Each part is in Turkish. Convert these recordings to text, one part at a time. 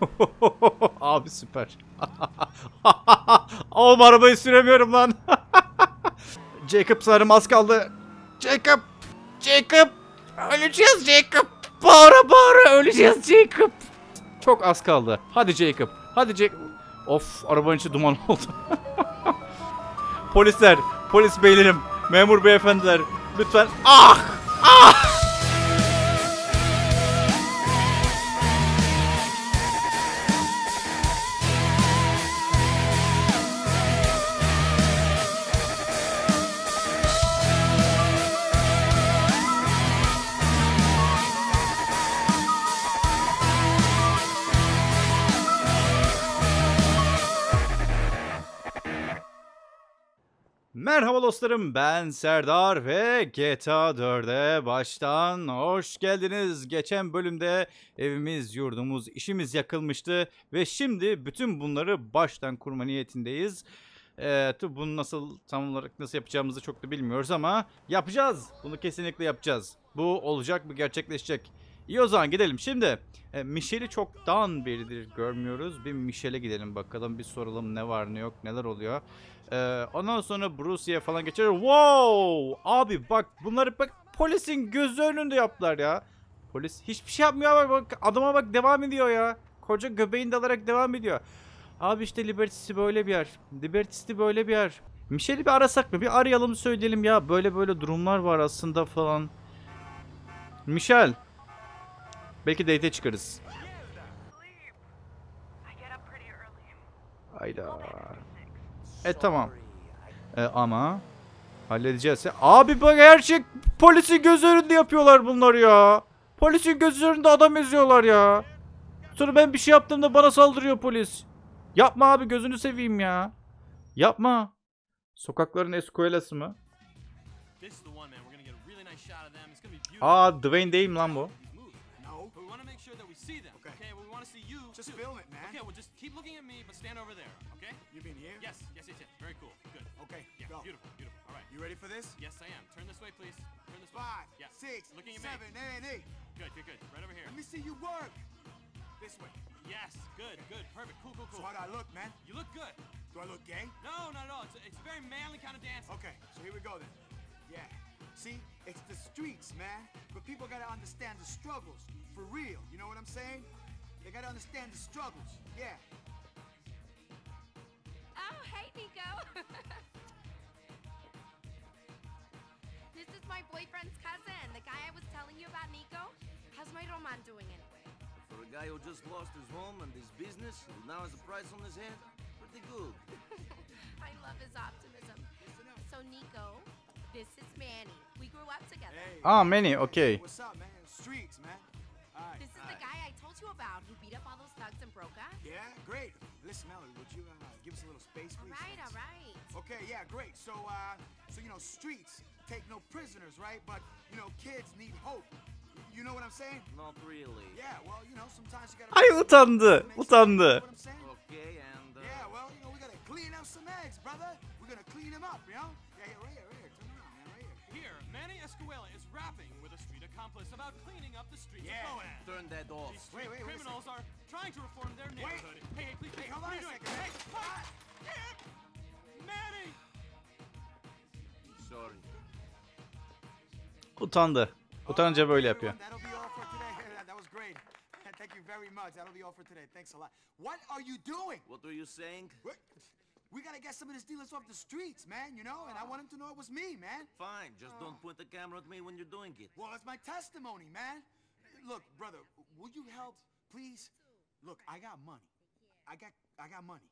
Abi süper. Oğlum arabayı süremiyorum lan. Jacob sanırım az kaldı. Jacob! Jacob! Öleceğiz Jacob! Bağıra bağıra öleceğiz Jacob! Çok az kaldı. Hadi Jacob. Hadi Jacob. Of arabanın içi duman oldu. Polisler, polis beylerim, memur beyefendiler lütfen. Ah! Dostlarım ben Serdar ve GTA 4'e baştan hoş geldiniz. Geçen bölümde evimiz, yurdumuz, işimiz yakılmıştı ve şimdi bütün bunları baştan kurma niyetindeyiz. Ee, tabii bunu nasıl tam olarak nasıl yapacağımızı çok da bilmiyoruz ama yapacağız. Bunu kesinlikle yapacağız. Bu olacak, bu gerçekleşecek. İyi o zaman gidelim. Şimdi e, Michelle'i çoktan beridir görmüyoruz. Bir Michelle'e gidelim bakalım. Bir soralım ne var ne yok neler oluyor. Ee, ondan sonra Bruce'ye falan geçer. Wow! Abi bak bunları bak polisin gözü önünde yaptılar ya. Polis hiçbir şey yapmıyor bak, bak adama bak devam ediyor ya. Koca göbeğini dalarak devam ediyor. Abi işte Liberty böyle bir yer. Liberty böyle bir yer. Michelle'i bir arasak mı? Bir arayalım söyleyelim ya. Böyle böyle durumlar var aslında falan. Michelle. Belki date çıkarız. Hayda. E tamam. E, ama halledeceğiz. Abi bak her şey polisin göz önünde yapıyorlar bunları ya. Polisin göz önünde adam eziyorlar ya. Sonra ben bir şey yaptığımda bana saldırıyor polis. Yapma abi gözünü seveyim ya. Yapma. Sokakların eskuelası mı? Aa Dwayne değil mi lan bu? Just film it, man. Okay. Well, just keep looking at me, but stand over there. Okay. You mean here? Yes. Yes. Yes. Yes. Very cool. Good. Okay, Yeah. go. Beautiful. Beautiful. All right. You ready for this? Yes, I am. Turn this way, please. Turn this way. Five, Yeah. six, Looking at seven, me. eight, eight. Good. Good. Good. Right over here. Let me see you work. This way. Yes. Good. Good. Perfect. Cool. Cool. So Cool. how do I look, man? You look good. Do I look gay? No, not at all. It's a, it's a very manly kind of dance. Okay, so here we go then. Yeah. See, it's the streets, man. But people gotta understand the struggles. For real. You know what I'm saying? They gotta understand the struggles. Yeah. Oh, hey, Nico. this is my boyfriend's cousin, the guy I was telling you about, Nico. How's my Roman doing anyway? For a guy who just lost his home and his business, who now has a price on his head, pretty good. I love his optimism. So, Nico, this is Manny. We grew up together. Hey. Aa Manny okay. What's up, man? Streets, man. Guy you about who beat up all those thugs in Broca. Yeah, great. Listen, Melody, would you uh, give us a little space, please? right, all Thanks. right. Okay, yeah, great. So, uh, so you know, streets take no prisoners, right? But you know, kids need hope. You know what I'm saying? Not really. Yeah. Well, you know, sometimes you gotta. Ay utandı. Utandı. You know what I'm saying? Okay, and uh, Yeah. Well, you know, we gotta clean up some eggs, brother. We're gonna clean them up, you know? Accomplice about cleaning up the streets Yeah. of Boaz. turn that off. These Wait, street wait, wait criminals are trying to reform their neighborhood. Hey, hey, please, Hey, hold on are a you doing? second. Hey, what? Manny! Sorry. Utandı. Utanınca Alright, böyle yapıyor. That'll be all for today. that was great. Thank you very much. That'll be all for today. Thanks a lot. What are you doing? What are you saying? What? We gotta get some of these dealers off the streets, man. You know, and I want them to know it was me, man. Fine, just don't point the camera at me when you're doing it. Well, it's my testimony, man. Look, brother, would you help, please? Look, I got money. I got, I got money.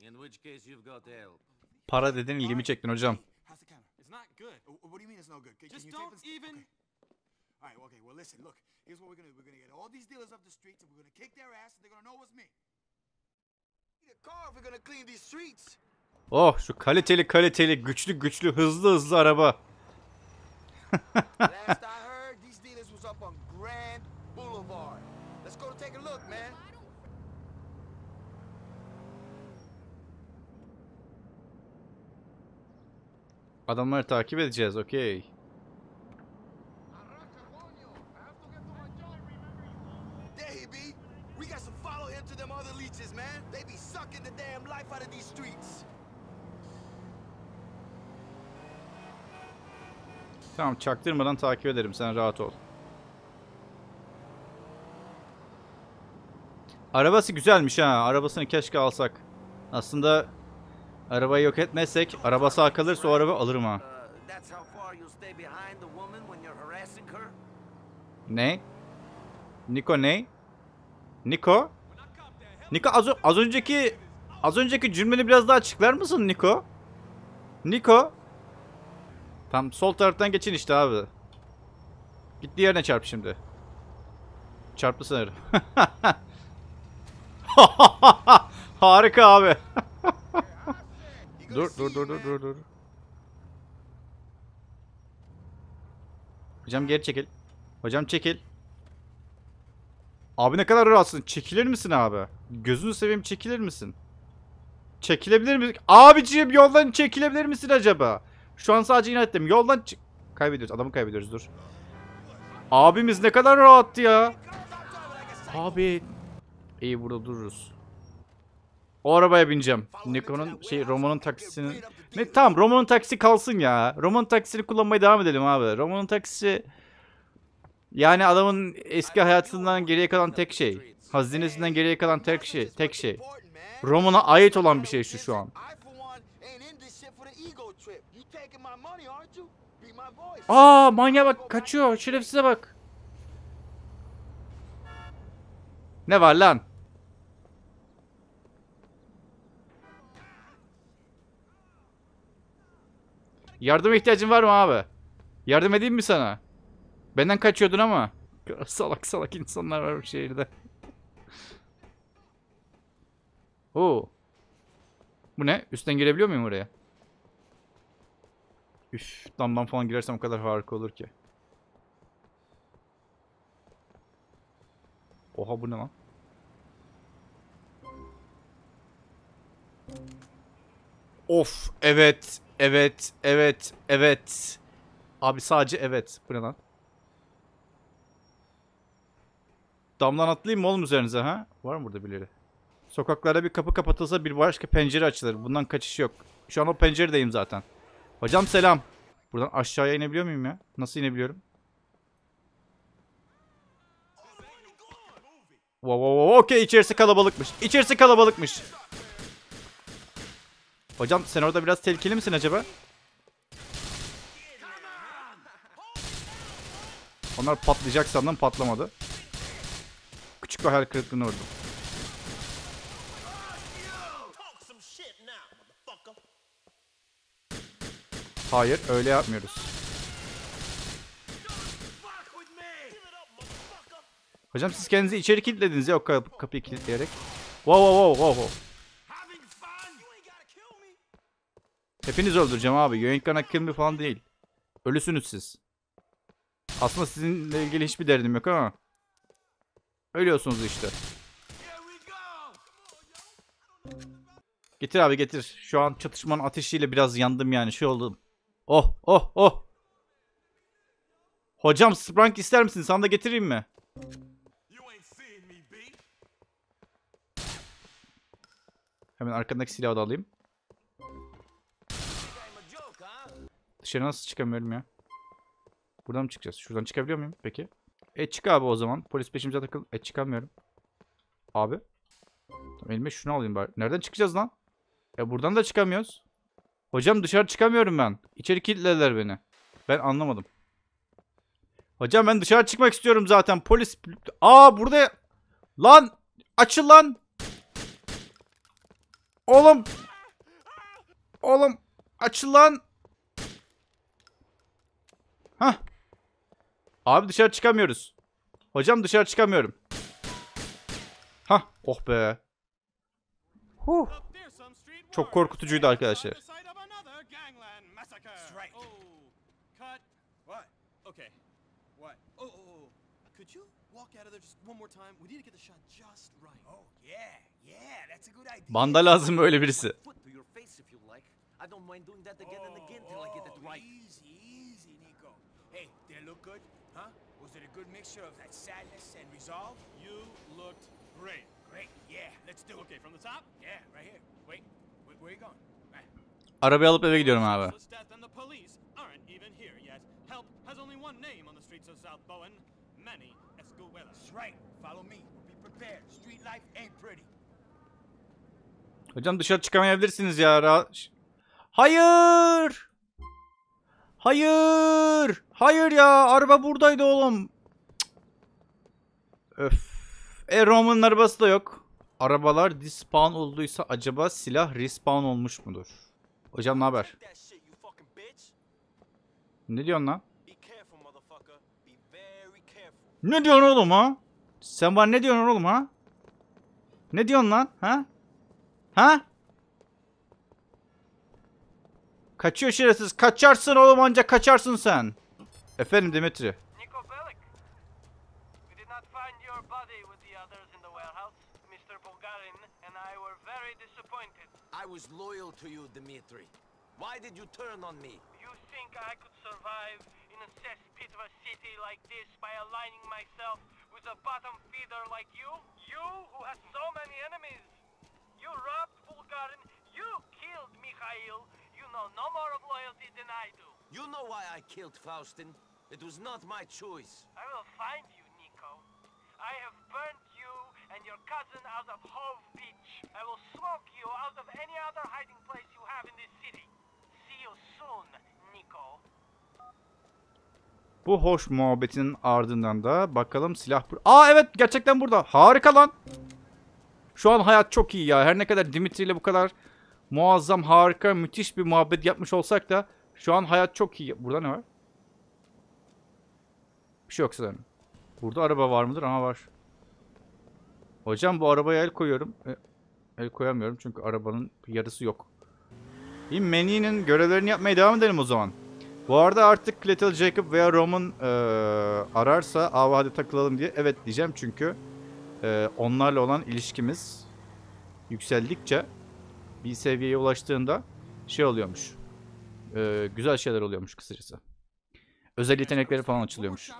In which case you've got help. Para dedin ilgimi Alright, çektin hocam. hey, How's the camera? It's not good. Uh, What do you mean it's no good? Can, Just can you tape don't even. Okay. All right, okay. Well, listen. Look, here's what we're gonna do. We're gonna get all these dealers off the streets, and we're gonna kick their ass, and they're gonna know it was me. Oh şu kaliteli kaliteli güçlü güçlü hızlı hızlı araba. Last I heard, these Tamam çaktırmadan takip ederim sen rahat ol. Arabası güzelmiş ha. Arabasını keşke alsak. Aslında arabayı yok etmezsek araba sağ kalırsa o araba alırım ha. Uh? Ne? Niko ne? Niko? Niko az, az önceki az önceki cümleni biraz daha açıklar mısın Niko? Niko? Tam sol taraftan geçin işte abi. Git diğerine çarp şimdi. Çarptı sanırım. Harika abi. dur dur dur dur dur dur. Hocam geri çekil. Hocam çekil. Abi ne kadar rahatsın. Çekilir misin abi? Gözünü seveyim çekilir misin? Çekilebilir misin? Abiciğim yoldan çekilebilir misin acaba? Şu an sadece inat ettim. Yoldan çı- Kaybediyoruz. Adamı kaybediyoruz dur. Abimiz ne kadar rahattı ya. Abi. İyi burada dururuz. O arabaya bineceğim. Niko'nun şey Roman'ın taksisinin. Ne tamam Roman'ın taksisi kalsın ya. Roman'ın taksisini kullanmaya devam edelim abi. Roman'ın taksisi yani adamın eski hayatından geriye kalan tek şey. Hazinesinden geriye kalan tek şey. Tek şey. Roman'a ait olan bir şey şu şu an. I for one ain't in this shit for the ego trip. You taking my money, aren't you? Be my voice. Aa manya bak kaçıyor. Şerefsize bak. Ne var lan? Yardıma ihtiyacın var mı abi? Yardım edeyim mi sana? Benden kaçıyordun ama. Salak salak insanlar var bu şehirde. Oo. Bu ne? Üstten girebiliyor muyum oraya? Üf, damdan falan girersem o kadar harika olur ki. Oha bu ne lan? Of, evet, evet, evet, evet. Abi sadece evet. Bu ne lan? Damdan atlayayım mı oğlum üzerinize ha? Var mı burada birileri? Sokaklarda bir kapı kapatılsa bir başka pencere açılır. Bundan kaçış yok. Şu an o penceredeyim zaten. Hocam selam. Buradan aşağıya inebiliyor muyum ya? Nasıl inebiliyorum? Wow, wow, wow. Okey içerisi kalabalıkmış. İçerisi kalabalıkmış. Hocam sen orada biraz tehlikeli misin acaba? Onlar patlayacak sandım patlamadı. Küçük bir hayal kırıklığına uğradım. Hayır öyle yapmıyoruz. Hocam siz kendinizi içeri kilitlediniz ya o kap- kapıyı kilitleyerek. Wow wow wow wow. Hepiniz öldüreceğim abi. Yoinkana kill me falan değil. Ölüsünüz siz. Aslında sizinle ilgili hiçbir derdim yok ama. Ölüyorsunuz işte. Getir abi getir. Şu an çatışmanın ateşiyle biraz yandım yani şey oldum. Oh oh oh. Hocam Sprunk ister misin? Sana da getireyim mi? Hemen arkandaki silahı da alayım. Dışarı nasıl çıkamıyorum ya? Buradan mı çıkacağız? Şuradan çıkabiliyor muyum peki? E çık abi o zaman. Polis peşimize takıl. E çıkamıyorum. Abi. Tamam, elime şunu alayım bari. Nereden çıkacağız lan? E buradan da çıkamıyoruz. Hocam dışarı çıkamıyorum ben. İçeri kilitlediler beni. Ben anlamadım. Hocam ben dışarı çıkmak istiyorum zaten. Polis... Aa burada... Lan! Açıl lan! Oğlum! Oğlum! Açıl lan! Hah! Abi dışarı çıkamıyoruz. Hocam dışarı çıkamıyorum. Hah! Oh be! Huh! Çok korkutucuydu arkadaşlar. on the site of another gangland massacre. Strike. Oh, cut. What? Okay. What? Oh, oh, oh. Could you walk out of there just one more time? We need to get the shot just right. Oh, yeah, yeah, that's a good idea. Banda lazım öyle birisi. Foot to your face if you like. I don't mind doing that again and again till I get it Oh, right. Easy, easy, Nico. Hey, did it look good? Huh? Was it a good mixture of that sadness and resolve? You looked great. Great, yeah, let's Okay, from the top? Yeah, right here. Wait, where, where you going? Arabayı alıp eve gidiyorum abi. Manny Escuela. That's right. Follow me. Be prepared. Street life ain't pretty. Hocam dışarı çıkamayabilirsiniz ya. Hayır! Hayır! Hayır ya araba buradaydı oğlum. Cık. Öf. E Roman'ın arabası da yok. Arabalar despawn olduysa acaba silah respawn olmuş mudur? Hocam ne haber? Ne diyorsun lan? Ne diyorsun oğlum ha? Sen bana ne diyorsun oğlum ha? Ne diyorsun lan? Ha? Ha? Kaçıyor şerefsiz. Kaçarsın oğlum ancak kaçarsın sen. Efendim Dimitri. Nico Bellic. We did not find your body with the others in the warehouse. Mr. Bulgarin and I were very disappointed. I was loyal to you, Dmitri. Why did you turn on me? You think I could survive a cesspit of a city like this by aligning myself with a bottom feeder like you? You who has so many enemies. You robbed Bulgarin. You killed Mikhail. You know no more of loyalty than I do. You know why I killed Faustin. It was not my choice. I will find you, Nico. I have burnt you and your cousin out of Hove Beach. I will smoke you out of any other hiding place you have in this city. See you soon, Nico. Bu hoş muhabbetinin ardından da bakalım silah... Aa evet gerçekten burada. Harika lan. Şu an hayat çok iyi ya. Her ne kadar Dimitri ile bu kadar muazzam, harika, müthiş bir muhabbet yapmış olsak da şu an hayat çok iyi. Burada ne var? Bir şey yok sanırım. Burada araba var mıdır? Ama var. Hocam bu arabaya el koyuyorum. E, el koyamıyorum çünkü arabanın yarısı yok. İyi Manny'nin görevlerini yapmaya devam edelim o zaman. Bu arada artık Little Jacob veya Roman eee, ararsa hadi takılalım diye evet diyeceğim çünkü eee, onlarla olan ilişkimiz yükseldikçe bir seviyeye ulaştığında şey oluyormuş. Eee, güzel şeyler oluyormuş kısacası. Özel yetenekleri falan açılıyormuş.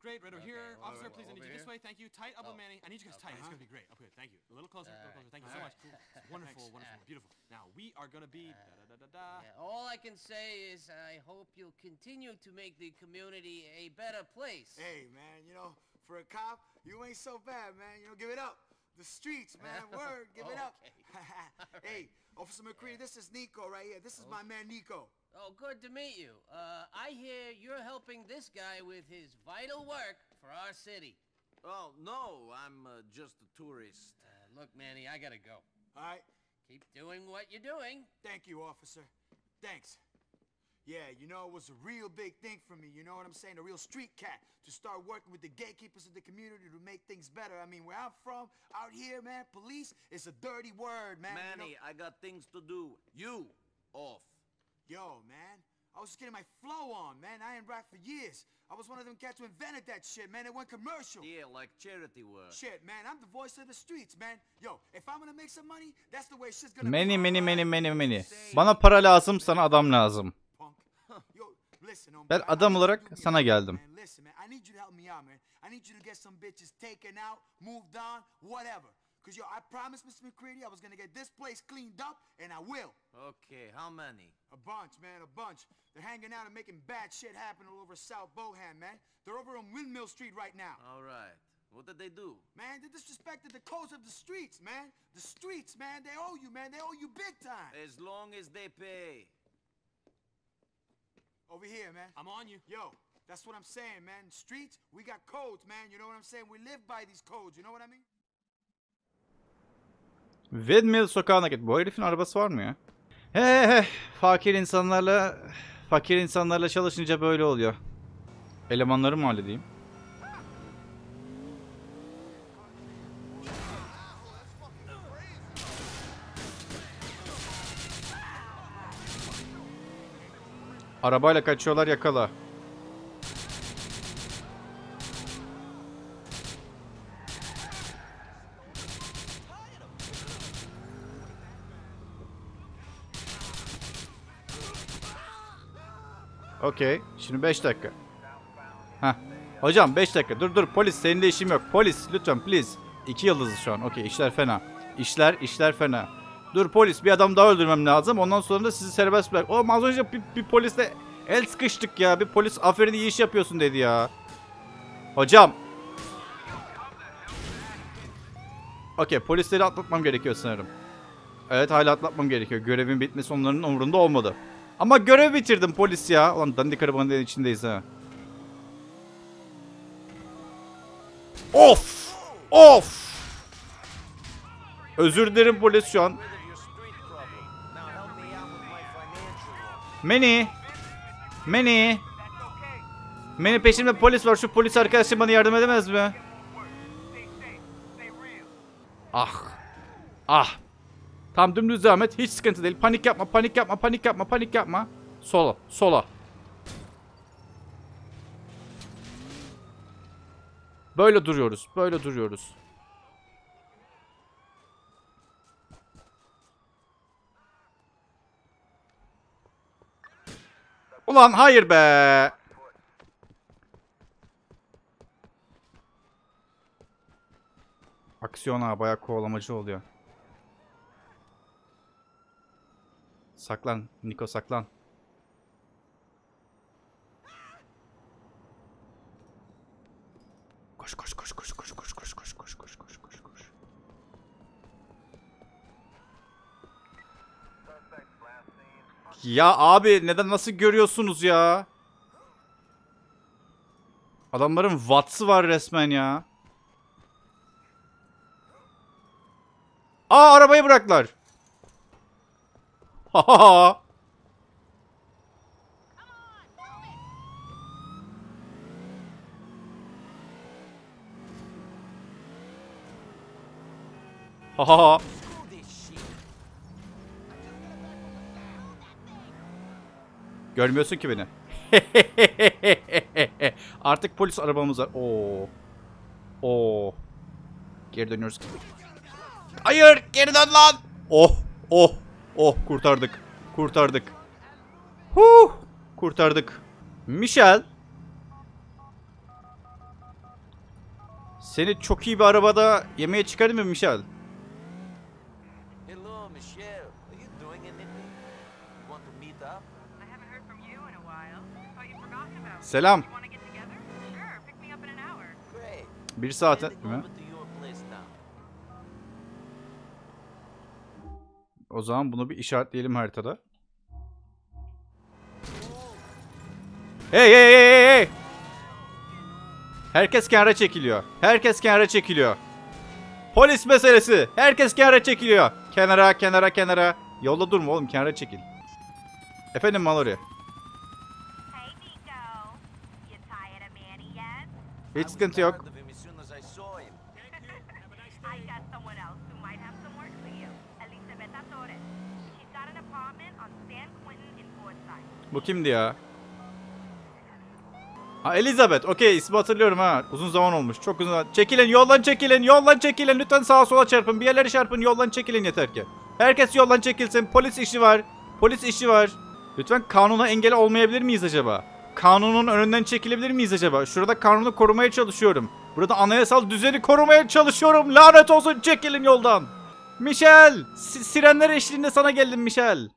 Shot, please. This is gonna look great right over here. Uh, Officer, right please, I need you this way. Thank you. Tight elbow, Manny. I need you guys tight. It's gonna be great. Up here. Thank you. A little closer. A little closer. Thank you so much. It's wonderful. Wonderful. Beautiful. Now we are gonna be da da da da da. Yeah, all I can say is I hope you'll continue to make the community a better place. Hey, man, you know, for a cop, you ain't so bad, man. You know, give it up. The streets, man. Word, give it up. hey, Officer McCree, this is Nico right here. This is my man Nico. Oh, good to meet you. Uh, I hear you're helping this guy with his vital work for our city. Oh, no, I'm uh, just a tourist. Uh, look, Manny, I gotta go. All right. Keep doing what you're doing. Thank you, officer. Thanks. Yeah, you know, it was a real big thing for me, you know what I'm saying? A real street cat to start working with the gatekeepers of the community to make things better. I mean, where I'm from, out here, man, police is a dirty word, man. you know? Manny, I got things to do. You, off. Yo, man, I was just getting my flow on, man. I ain't rap for years. I was one of them cats who invented that shit, man. It went commercial. Yeah, like charity work. Shit, man, I'm the voice of the streets, man. Yo, if I'm gonna make some money, that's the way shit's gonna Many be. many many many many. Bana para lazım, sana adam lazım. Ben adam olarak sana geldim. Man. Listen, man, I need you to help me out, man. I need you to get some bitches taken out, moved on, whatever. Cause yo, I promised Mr. McCready I was gonna get this place cleaned up, and I will. Okay, how many? A bunch, man, a bunch. They're hanging out and making bad shit happen all over South Bohan, man. They're over on Windmill Street right now. All right. What did they do? Man, they disrespected the codes of the streets, man. The streets, man, they owe you, man. They owe you big time. As long as they pay. Over here, man. I'm on you. Yo, that's what I'm saying, man. Streets, we got codes, man. You know what I'm saying? We live by these codes, you know what I mean? Windmill sokağına git. Bu herifin arabası var mı ya? He he he. Fakir insanlarla fakir insanlarla çalışınca böyle oluyor. Elemanları mı halledeyim? Arabayla kaçıyorlar yakala. Okey. Şimdi 5 dakika. Heh. Hocam 5 dakika. Dur dur polis seninle işim yok. Polis lütfen please. İki yıldızız şu an. Okey işler fena. İşler işler fena. Dur polis bir adam daha öldürmem lazım. Ondan sonra da sizi serbest bırak. Oğlum az önce bir, bir polisle el sıkıştık ya. Bir polis aferin iyi iş yapıyorsun dedi ya. Hocam. Okey polisleri atlatmam gerekiyor sanırım. Evet hala atlatmam gerekiyor. Görevin bitmesi onların umurunda olmadı. Ama görev bitirdim polis ya. Ulan dandik arabanın içindeyiz ha. Of! Of! Özür dilerim polis şu an. Meni. Meni. Meni peşimde polis var. Şu polis arkadaşım bana yardım edemez mi? Ah. Ah. Tam dümdüz devam et. Hiç sıkıntı değil. Panik yapma, panik yapma, panik yapma, panik yapma. Sola, sola. Böyle duruyoruz. Böyle duruyoruz. Ulan hayır be. Aksiyon ha bayağı kovalamacı oluyor. Saklan Niko saklan. Koş koş koş koş koş koş koş koş koş koş koş koş koş. Ya abi neden nasıl görüyorsunuz ya? Adamların wattsı var resmen ya. Aa arabayı bıraktılar. Ha ha. Görmüyorsun ki beni. Artık polis arabamız var. Oo. Oo. Geri dönüyoruz. Hayır, geri dön lan. Oh, oh, Oh kurtardık. Kurtardık. Huh! Kurtardık. Michel. Seni çok iyi bir arabada yemeğe çıkardım mı Michel? Selam. Bir saat mi? O zaman bunu bir işaretleyelim haritada. Hey hey hey hey hey! Herkes kenara çekiliyor. Herkes kenara çekiliyor. Polis meselesi. Herkes kenara çekiliyor. Kenara, kenara, kenara. Yolda durma oğlum, kenara çekil. Efendim Mallory. Hiç sıkıntı yok. tired of him as soon as I saw him. I got someone else who might have some work for you. Elizabeth Torres. She's got an apartment on San Quentin in Forsyth. Bu kimdi ya? Ha Elizabeth. Okey ismi hatırlıyorum ha. Uzun zaman olmuş. Çok uzun zaman. Çekilin yoldan çekilin. Yoldan çekilin. Lütfen sağa sola çarpın. Bir yerlere çarpın. Yoldan çekilin yeter ki. Herkes yoldan çekilsin. Polis işi var. Polis işi var. Lütfen kanuna engel olmayabilir miyiz acaba? Kanunun önünden çekilebilir miyiz acaba? Şurada kanunu korumaya çalışıyorum. Burada anayasal düzeni korumaya çalışıyorum. Lanet olsun çekilin yoldan. Michel! si- sirenler eşliğinde sana geldim Michel.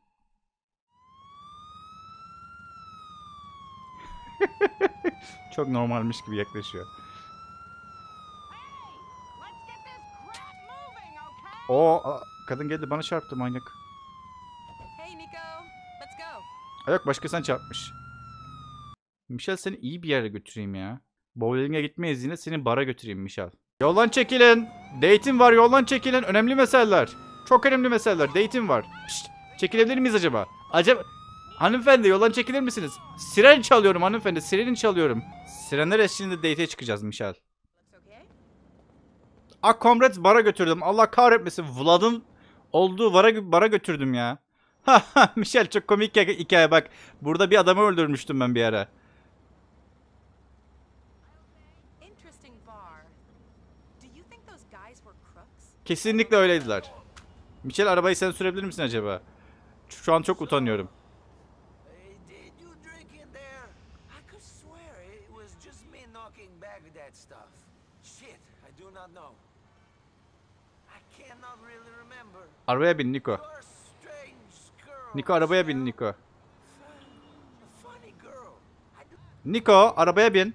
Çok normalmiş gibi yaklaşıyor. O kadın geldi bana çarptı manyak. Hey, Yok başkasına çarpmış. Michel seni iyi bir yere götüreyim ya. Bowling'e gitmeyiz yine seni bara götüreyim Michel. Yoldan çekilin. Date'im var yoldan çekilin. Önemli meseleler. Çok önemli meseleler. Date'im var. Şşt, çekilebilir miyiz acaba? Acaba... Hanımefendi yoldan çekilir misiniz? Siren çalıyorum hanımefendi. Sirenin çalıyorum. Sirenler eşliğinde date'e çıkacağız Michel. Ah Comrades bara götürdüm. Allah kahretmesin. Vlad'ın olduğu bara, bara götürdüm ya. Ha ha Michel çok komik hikaye- hikaye bak. Burada bir adamı öldürmüştüm ben bir ara. Kesinlikle öyleydiler. Michel arabayı sen sürebilir misin acaba? Şu an çok utanıyorum. Hey, did you drink in there? I could swear it was just me knocking back that stuff. Shit, I do not know. remember. Arabaya bin Niko. Niko arabaya bin. Niko. I Niko arabaya bin.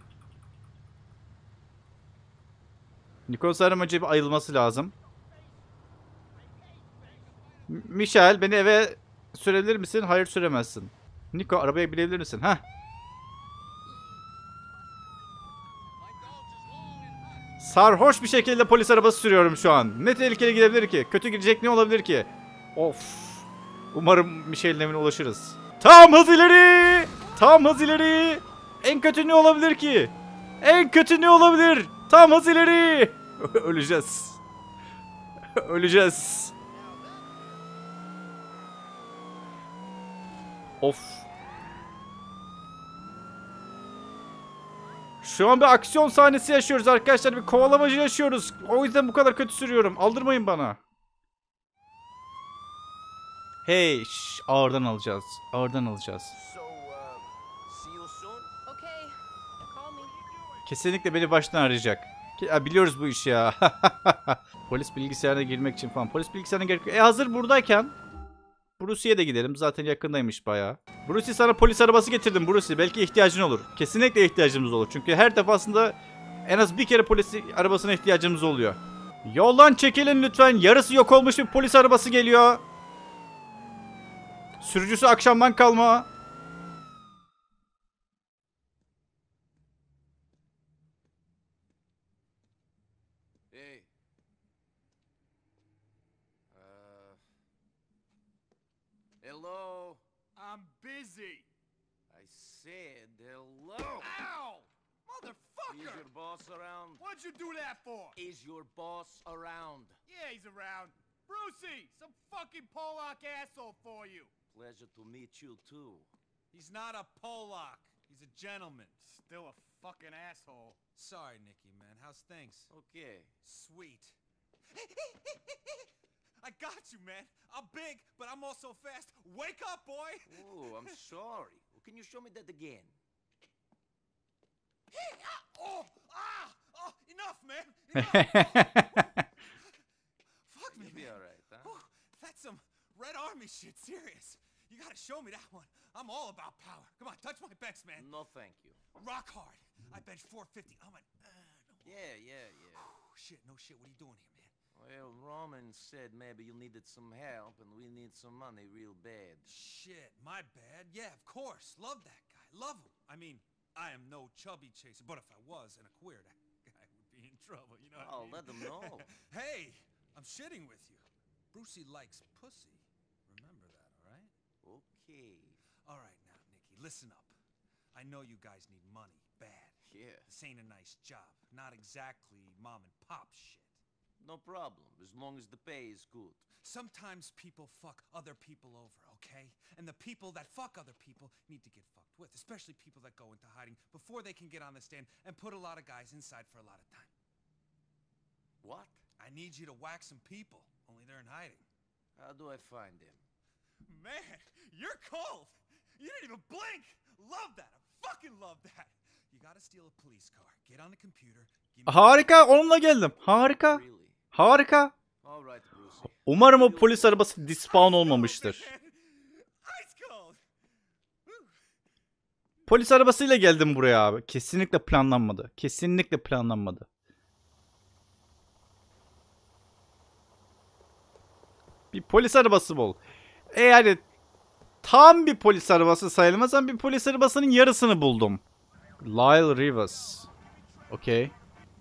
Niko sanırım önce bir ayılması lazım. M- Michel beni eve sürebilir misin? Hayır süremezsin. Niko arabaya binebilir misin? Heh. Sarhoş bir şekilde polis arabası sürüyorum şu an. Ne tehlikeli gidebilir ki? Kötü gidecek ne olabilir ki? Of. Umarım Michel'in evine ulaşırız. Tam hız ileri! Tam hız ileri! En kötü ne olabilir ki? En kötü ne olabilir? Tam hız ileri! Öleceğiz. Öleceğiz. Of. Şu an bir aksiyon sahnesi yaşıyoruz arkadaşlar. Bir kovalamacı yaşıyoruz. O yüzden bu kadar kötü sürüyorum. Aldırmayın bana. Hey, şş, ağırdan alacağız. Ağırdan alacağız. So, see you soon? Okay, call me. Kesinlikle beni baştan arayacak. Ya biliyoruz bu işi ya. Polis bilgisayarına girmek için falan. Polis bilgisayarına gerek yok. E hazır buradayken Bruce'ye de gidelim. Zaten yakındaymış bayağı. Bruce sana polis arabası getirdim Bruce. Belki ihtiyacın olur. Kesinlikle ihtiyacımız olur. Çünkü her defasında en az bir kere polis arabasına ihtiyacımız oluyor. Yoldan çekilin lütfen. Yarısı yok olmuş bir polis arabası geliyor. Sürücüsü akşamdan kalma. Hello. I'm busy. I said hello. Ow! Motherfucker! Is your boss around? What'd you do that for? Is your boss around? Yeah, he's around. Brucey, some fucking Pollock asshole for you. Pleasure to meet you too. He's not a Pollock. He's a gentleman. Still a fucking asshole. Sorry, Nikki, man. How's things? Okay. Sweet. I got you, man. I'm big, but I'm also fast. Wake up, boy! Oh, I'm sorry. Well, can you show me that again? oh, ah, oh, enough, man. Enough. Fuck me, be man. alright, huh? Whew, that's some Red Army shit, serious. You gotta show me that one. I'm all about power. Come on, touch my bench, man. No, thank you. Rock hard. I bench 450. I'm an. Uh, no. Yeah, yeah, yeah. Whew, shit, no shit. What are you doing here, man? Well, Roman said maybe you needed some help, and we need some money real bad. Shit, my bad. Yeah, of course. Love that guy. Love him. I mean, I am no chubby chaser, but if I was and a queer, that guy would be in trouble. You know what I Oh, mean? let them know. hey, I'm shitting with you. Brucey likes pussy. Remember that, all right? Okay. All right, now, Nikki, listen up. I know you guys need money, bad. Yeah. This ain't a nice job. Not exactly mom and pop shit. No problem, as long as the pay is good. Sometimes people fuck other people over, okay? And the people that fuck other people need to get fucked with, especially people that go into hiding before they can get on the stand and put a lot of guys inside for a lot of time. What? I need you to whack some people, only they're in hiding. How do I find them? Man, you're cold! You didn't even blink! Love that! I fucking love that! You gotta steal a police car, get on the computer, give me Harika onunla geldim. Harika. Really? Harika. Umarım o polis arabası dispawn olmamıştır. Polis arabasıyla geldim buraya abi. Kesinlikle planlanmadı. Kesinlikle planlanmadı. Bir polis arabası bol. E yani tam bir polis arabası sayılmaz ama bir polis arabasının yarısını buldum. Lyle Rivers. Okey.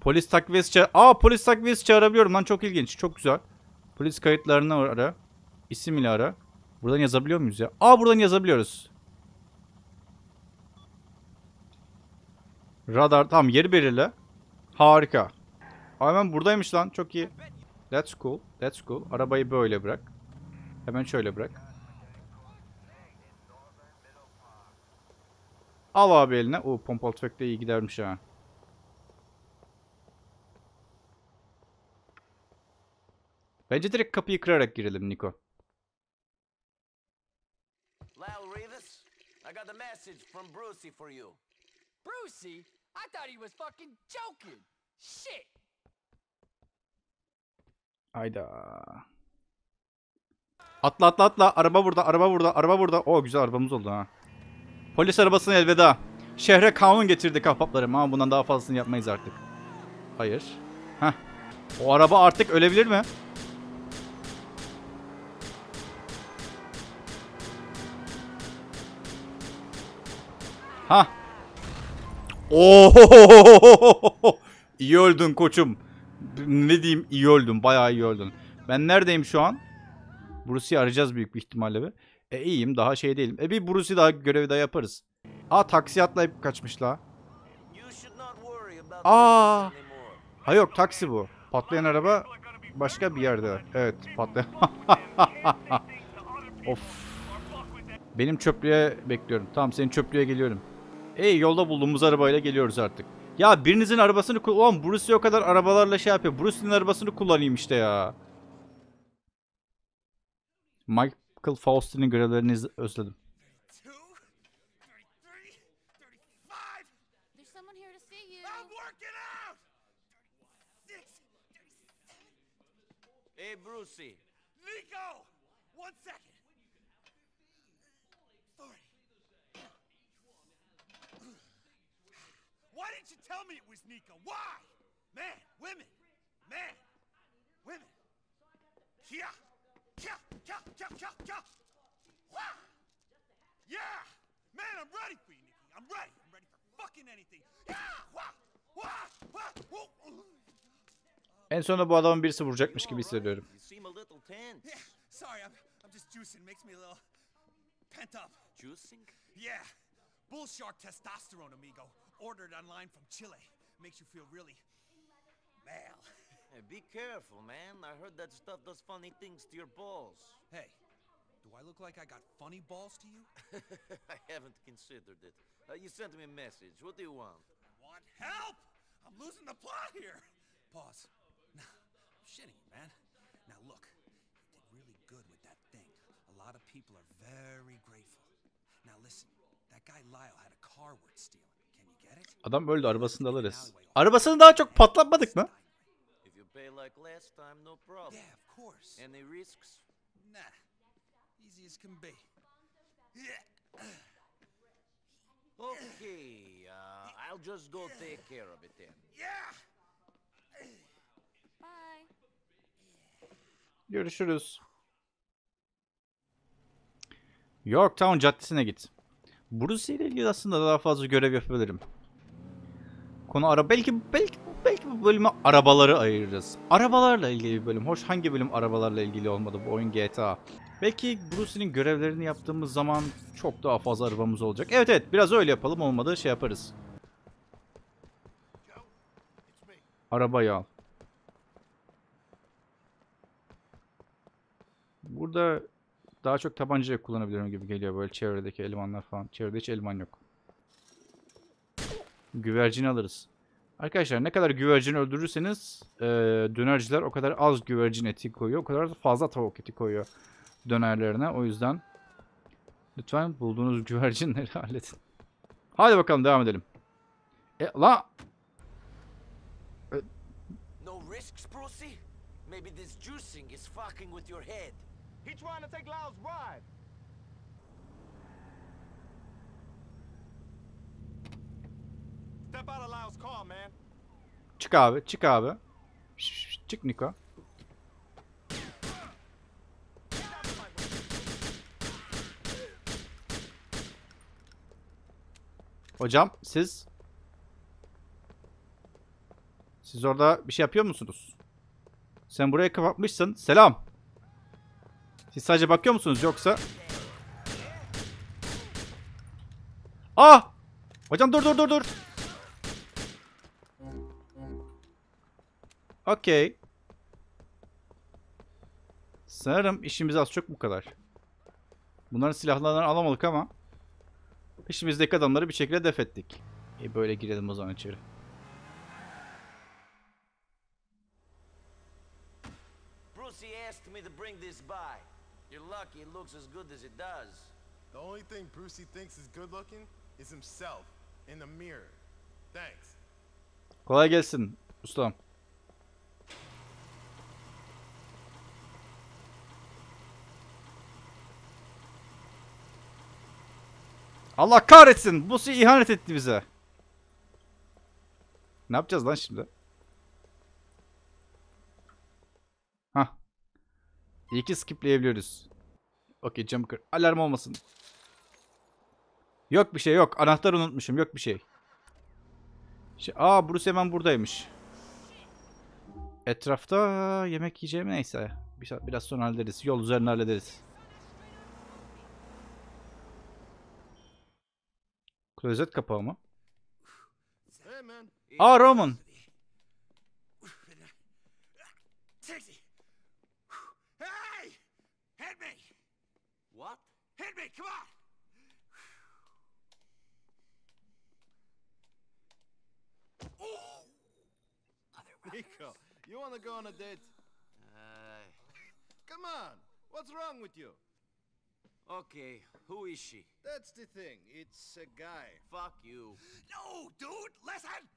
Polis takviyesi ça- Aa polis takviyesi çağırabiliyorum lan çok ilginç. Çok güzel. Polis kayıtlarını ara. İsim ile ara. Buradan yazabiliyor muyuz ya? Aa buradan yazabiliyoruz. Radar tamam yeri belirle. Harika. Aa, Hemen buradaymış lan çok iyi. That's cool. That's cool. Arabayı böyle bırak. Hemen şöyle bırak. Al abi eline. Oo pompalı tüfek de iyi gidermiş ha. Bence direkt kapıyı kırarak girelim Niko. Lyle Rivas, I got a message from Brucey for you. Brucey? I thought he was fucking joking. Shit. Hayda. Atla atla atla. Araba burada, araba burada, araba burada. Oo güzel arabamız oldu ha. Polis arabasına elveda. Şehre kanun getirdik ahbaplarım ama bundan daha fazlasını yapmayız artık. Hayır. Heh. O araba artık ölebilir mi? Ha. Oo! İyi öldün koçum. Ne diyeyim iyi öldün. Bayağı iyi öldün. Ben neredeyim şu an? Bruce'yi arayacağız büyük bir ihtimalle bir. E iyiyim daha şey değilim. E bir Bruce'i daha görevi daha yaparız. Aa taksi atlayıp kaçmış la. Aa. Ha yok taksi bu. Patlayan araba başka bir yerde. Evet patlayan. of. Benim çöplüğe bekliyorum. Tamam senin çöplüğe geliyorum. Ey yolda bulduğumuz arabayla geliyoruz artık. Ya birinizin arabasını kullan. Ulan Bruce o kadar arabalarla şey yapıyor. Bruce'nin arabasını kullanayım işte ya. Michael Faustin'in görevlerini özledim. Hey, Brucey. Nico, one second. Forty. Why didn't you tell me it was Nico? Why? Man, women, man, women. Yeah, yeah, yeah, yeah, yeah, yeah. Wah! Yeah, man, I'm ready for you, Nikki. I'm ready. I'm ready for fucking anything. Yeah, wah, wah, wah, whoa. En sonunda bu adamın birisi vuracakmış gibi hissediyorum. Yeah, sorry, I'm, I'm just juicing. Makes me a little pent up. Juicing? Yeah. Bull shark testosterone, amigo. Ordered online from Chile. Makes you feel really male. Hey, be careful, man. I heard that stuff does funny things to your balls. Hey, do I look like I got funny balls to you? I haven't considered it. Uh, you sent me a message. What do you want? Want help? I'm losing the plot here. Pause. Nah, I'm shitting you, man. Now look, you did really good with that thing. A lot of people are very grateful. Now listen, that guy Lyle had a car worth stealing. Adam öldü arabasını da alırız. Arabasını daha çok patlatmadık mı? Okay, uh, I'll just go take care of it then. Yeah. Bye. Görüşürüz. Yorktown Caddesi'ne git. Bruce ile ilgili aslında daha fazla görev yapabilirim. Konu ara belki belki belki bu bölüme arabaları ayırırız. Arabalarla ilgili bir bölüm. Hoş hangi bölüm arabalarla ilgili olmadı bu oyun GTA. Belki Bruce'nin görevlerini yaptığımız zaman çok daha fazla arabamız olacak. Evet evet biraz öyle yapalım olmadı şey yaparız. Arabayı al. Burada daha çok tabancayı kullanabilirim gibi geliyor böyle çevredeki elemanlar falan. Çevrede hiç eleman yok. Güvercin alırız. Arkadaşlar ne kadar güvercin öldürürseniz eee, dönerciler o kadar az güvercin eti koyuyor. O kadar da fazla tavuk eti koyuyor dönerlerine. O yüzden lütfen bulduğunuz güvercinleri halledin. Hadi bakalım devam edelim. E, la No risks, Brucey? Maybe this juicing is fucking with your head. He trying to take Lyle's ride. Step out of Lyle's car, man. Çık abi çık abi. Şş, çık Niko. Hocam siz siz orada bir şey yapıyor musunuz? Sen buraya kapatmışsın. Selam. Siz sadece bakıyor musunuz yoksa? Ah! Hocam dur dur dur dur. Okey. Sanırım işimiz az çok bu kadar. Bunların silahlarını alamadık ama peşimizdeki adamları bir şekilde def ettik. E böyle girelim o zaman içeri. Brucey asked me to bring this by. You're lucky it looks as good as it does. The only thing Brucey thinks is good looking is himself in the mirror. Thanks. Kolay gelsin ustam. Allah kahretsin. Bu ihanet etti bize. Ne yapacağız lan şimdi? Hah. İyi ki skipleyebiliyoruz. Okey cam kır. Alarm olmasın. Yok bir şey yok. Anahtar unutmuşum. Yok bir şey. şey aa Bruce hemen buradaymış. Etrafta yemek yiyeceğim neyse. Biraz sonra hallederiz. Yol üzerine hallederiz. Klozet kapağı mı? Aa Roman. Nico, you want to go on a date? Uh, Come on. What's wrong with you? Okay, who is she? That's the thing. It's a guy. Fuck you. No, dude! Listen!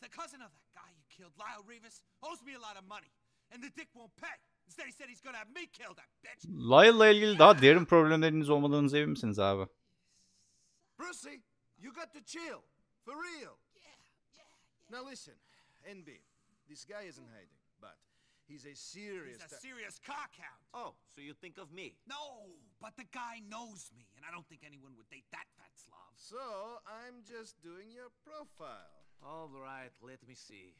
The cousin of that guy you killed, Lyle Rivas, owes me a lot of money. And the dick won't pay. Instead he said he's gonna have me kill that bitch. Lyle'la ilgili daha derin problemleriniz olmadığınızı emin misiniz abi? Brucey, you got to chill. For real. yeah, Yeah. Now listen, NB, this guy isn't hiding, but he's a serious... He's a serious cockhound. Oh, so you think of me? No, but the guy knows me, and I don't think anyone would date that fat Slav. So, I'm just doing your profile. All right, let me see.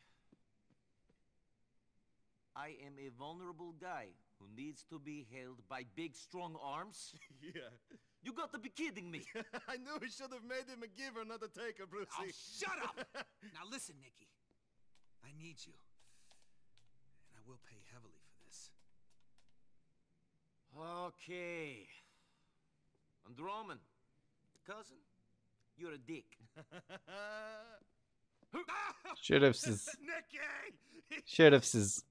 I am a vulnerable guy who needs to be held by big, strong arms. yeah. You got to be kidding me. I knew we should have made him a giver, not a taker, Brucey. Oh, shut up! now listen, Nikki. I need you. Will pay heavily for this. Okay. And Roman, cousin, you're a dick. Şerefsiz. Şerefsiz.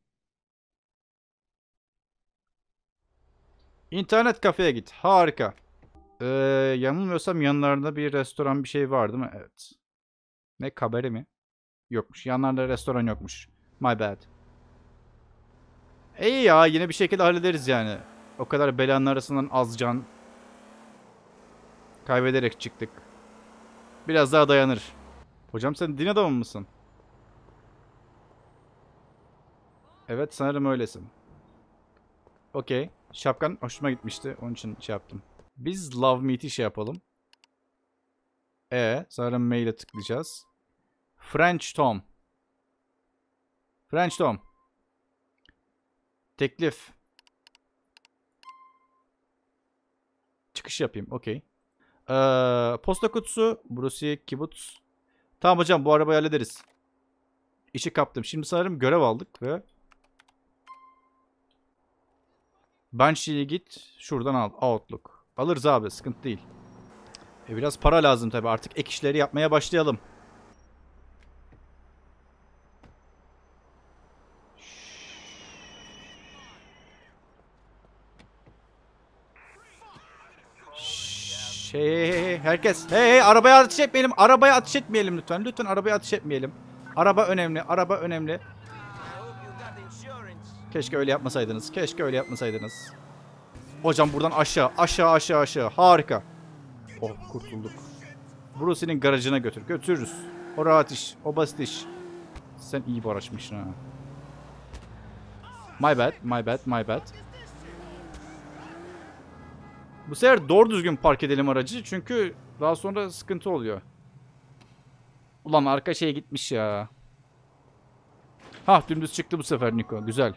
İnternet kafeye git. Harika. Ee, yanılmıyorsam yanlarında bir restoran bir şey var değil mi? Evet. Ne kabare mi? Yokmuş. Yanlarında restoran yokmuş. My bad. İyi ya yine bir şekilde hallederiz yani. O kadar belanın arasından az can kaybederek çıktık. Biraz daha dayanır. Hocam sen din adamı mısın? Evet sanırım öylesin. Okey. Şapkan hoşuma gitmişti. Onun için şey yaptım. Biz Love Meet'i şey yapalım. E sanırım mail'e tıklayacağız. French Tom. French Tom. Teklif. Çıkış yapayım. Okey. Ee, posta kutusu. Bruce Kibbutz. Tamam hocam bu arabayı hallederiz. İşi kaptım. Şimdi sanırım görev aldık ve Banshee'ye git. Şuradan al. Outlook. Alırız abi. Sıkıntı değil. E biraz para lazım tabi. Artık ek işleri yapmaya başlayalım. Şey, herkes. Hey, hey, arabaya ateş etmeyelim. Arabaya ateş etmeyelim lütfen. Lütfen arabaya ateş etmeyelim. Araba önemli. Araba önemli. Keşke öyle yapmasaydınız. Keşke öyle yapmasaydınız. Hocam buradan aşağı, aşağı, aşağı, aşağı. Harika. Oh kurtulduk. Bruce'nin garajına götür. Götürürüz. O rahat iş. O basit iş. Sen iyi bir araçmışsın ha. My bad, my bad, my bad. Bu sefer doğru düzgün park edelim aracı. Çünkü daha sonra sıkıntı oluyor. Ulan arka şeye gitmiş ya. Hah dümdüz çıktı bu sefer Niko. Güzel.